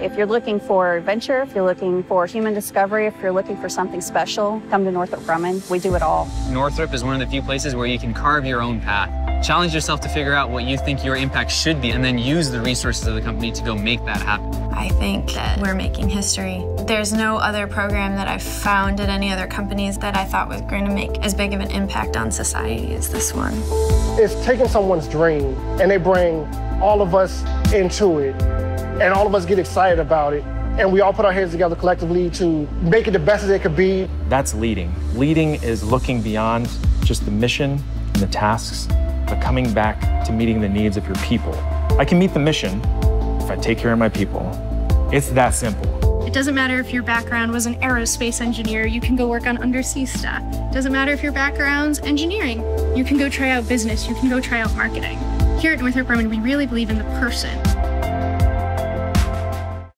If you're looking for adventure, if you're looking for human discovery, if you're looking for something special, come to Northrop Grumman. We do it all. Northrop is one of the few places where you can carve your own path. Challenge yourself to figure out what you think your impact should be and then use the resources of the company to go make that happen. I think that we're making history. There's no other program that I've found at any other companies that I thought was going to make as big of an impact on society as this one. It's taking someone's dream and they bring all of us into it and all of us get excited about it and we all put our heads together collectively to make it the best as it could be. That's leading. Leading is looking beyond just the mission and the tasks, but coming back to meeting the needs of your people. I can meet the mission if I take care of my people. It's that simple. It doesn't matter if your background was an aerospace engineer, you can go work on undersea stuff. It doesn't matter if your background's engineering, you can go try out business, you can go try out marketing. Here at Northrop Grumman, we really believe in the person.